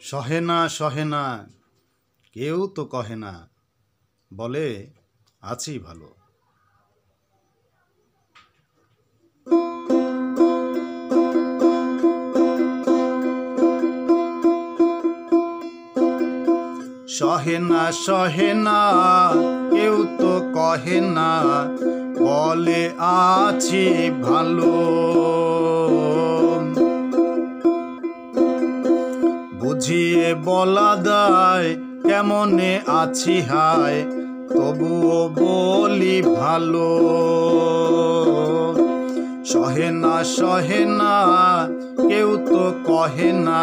সহে না সহে না, কেউ তো কহে না, বলে আছি ভালো। সহে না সহে না, কেউ তো কহে না, বলে আছি ভালো। বুঝিয়ে বলা দায়, কেমনে আছি হায়, তবুও বলি ভালো। সহে না সহে না, কেউ তো কহে না,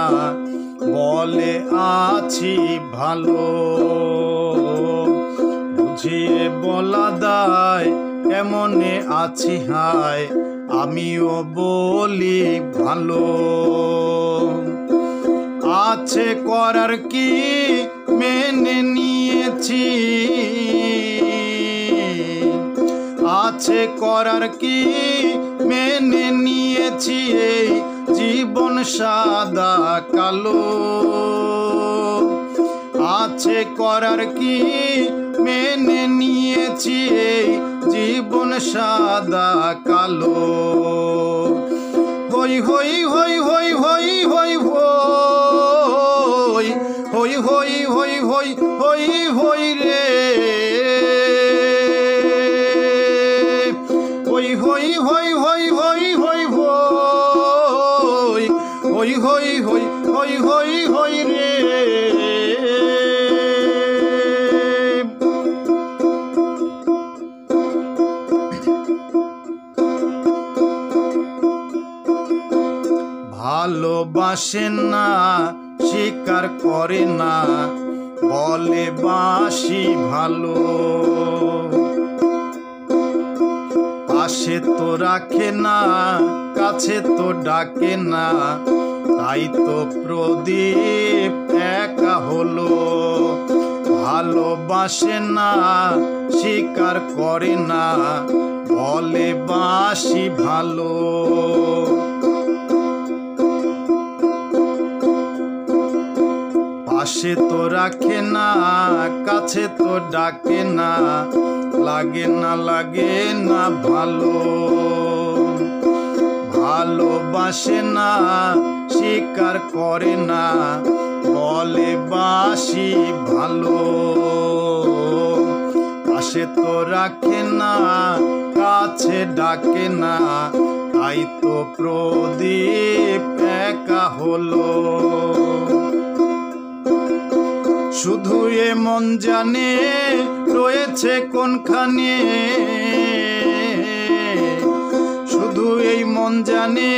বলে আছি ভালো। বুঝিয়ে বলা দায়, কেমনে আছি হায়, আমিও বলি ভালো। আছে করার কি মেনে নিয়েছি? আছে করার কি মেনে নিয়েছি? এই জীবন সাদা কালো। আছে করার কি মেনে নিয়েছি? এই জীবন সাদা কালো। হই হই হই হই হই হই হই হই হই রে। ভালোবাসে না, স্বীকার করে না, বলে বাসি ভালো। পাশে তো রাখে না, কাছে তো ডাকে না তাই তো প্রদীপ একা হলো। ভালোবাসে না, স্বীকার করে না, বলে বাসি ভালো। পাশে তো রাখে না, কাছে তো ডাকে না, লাগে না লাগে না ভালো। ভালোবাসে না, স্বীকার করে না। বলে বাসি ভালো, পাশে তো রাখে না, কাছে ডাকে না। তাই তো প্রদীপ একা হলো। শুধু এ মন জানে রয়েছে কোনখানে জানে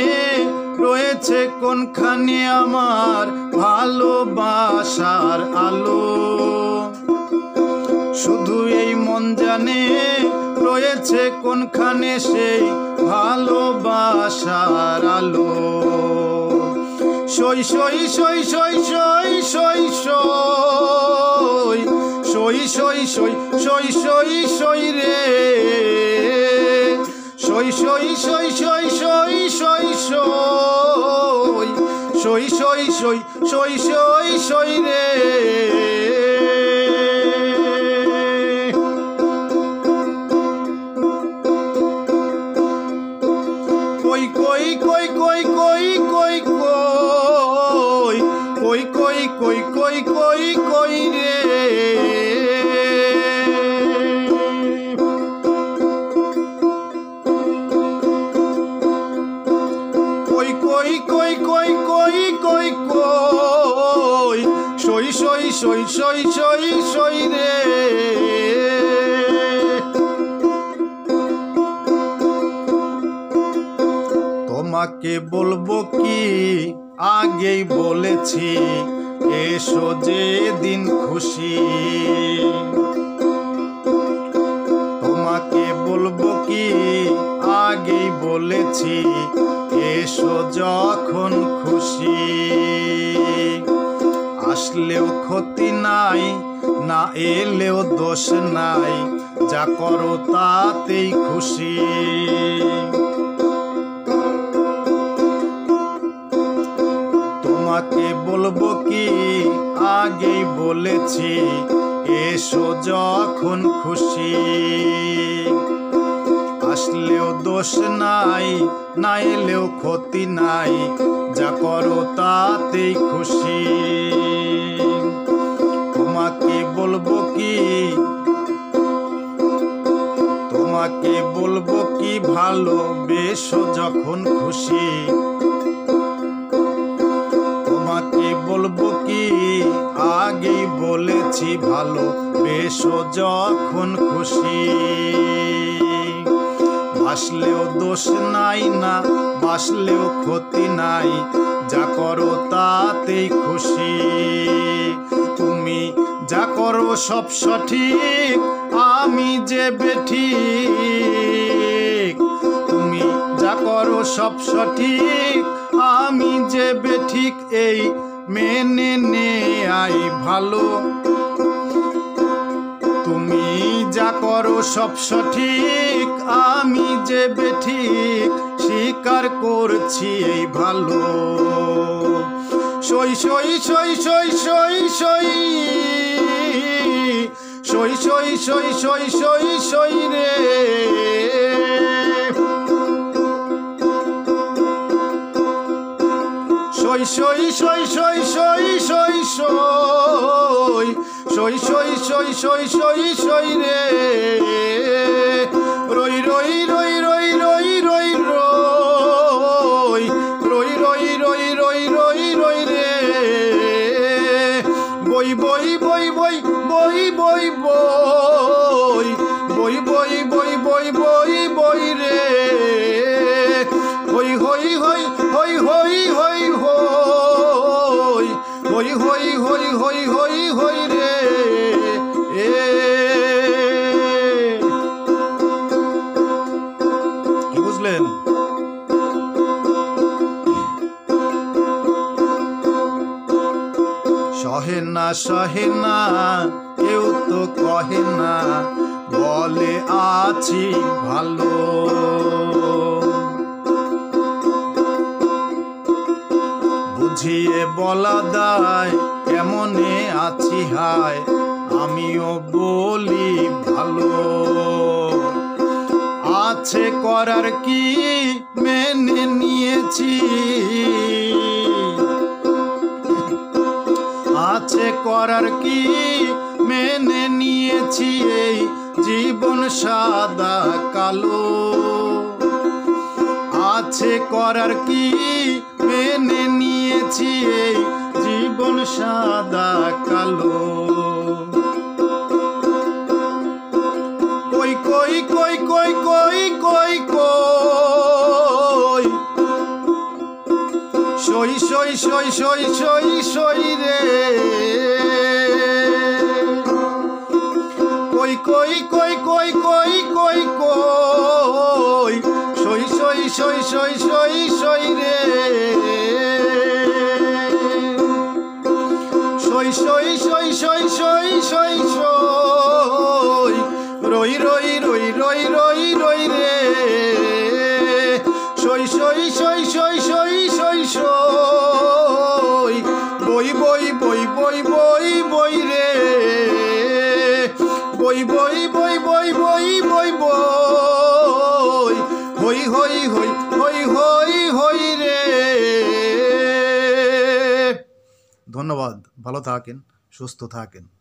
রয়েছে কোনখানে আমার ভালোবাসার আলো শুধু এই মন জানে রয়েছে কোনখানে সেই ভালোবাসার আলো সই সই সই সই সই সই সই সই সই সই সই সই সই রে Soy, soy, soy, soy, soy, soy, soy. Soy, soy, soy, soy, soy, soy de. Coi, coi, coi, coi, coi, coi, coi. Coi, coi, coi, coi, coi. সই সই সই সই রে। তোমাকে বলব কি? আগেই বলেছি, এসো যে দিন খুশি। তোমাকে বলব কি? আগেই বলেছি, এসো যখন খুশি। আসলেও ক্ষতি নাই, না এলেও দোষ নাই, যা করো তাতেই খুশি। তোমাকে বলব কি? আগেই বলেছি, এসো যখন খুশি। আসলেও দোষ নাই, না এলেও ক্ষতি নাই, যা করো তাতেই খুশি। বলব কি? তোমাকে বলব কি ভালো বেশ যখন খুশি? তোমাকে বলব কি আগেই বলেছি ভালো বেশ যখন খুশি? বাসলেও দোষ নাই না, বাসলেও ক্ষতি নাই, যা করো তাতেই খুশি। তুমি যা করো সব সঠিক, আমি যে বেঠিক। তুমি যা করো সব সঠিক, আমি যে বেঠিক, এই মেনে নে আই ভালো। তুমি যা করো সব সঠিক, আমি যে বেঠিক, স্বীকার করছি এই ভালো। সই সই সই সই সই সই সই সই সই সই সই সই রে সই সই সই সই সই সই সই সই সই সই সই সই সই রে রই রই রই রই রই বই বই বই বই বই বই বই বই বই বই বই রে হই হই হই হই হই হই হই হই হই হই হই সহে না, কেউ তো কহে না, বলে আছি ভালো। বুঝিয়ে বলা দায় কেমনে আছি হায়, আমিও বলি ভালো। আছে করার কি, মেনে নিয়েছি। করার কি মেনে নিয়েছি এই জীবন সাদা কালো? আছে করার কি মেনে নিয়েছি এই জীবন সাদা কালো? সই সই সই সই সই সই রে কই কই কই কই কই কই কই সই সই সই সই সই সই রে সই সই সই সই সই সই সই রই রই রই রই রই রই বই বই বই বই বই বই বই। হই হই হই হই হই হই রে। ধন্যবাদ, ভালো থাকেন, সুস্থ থাকেন।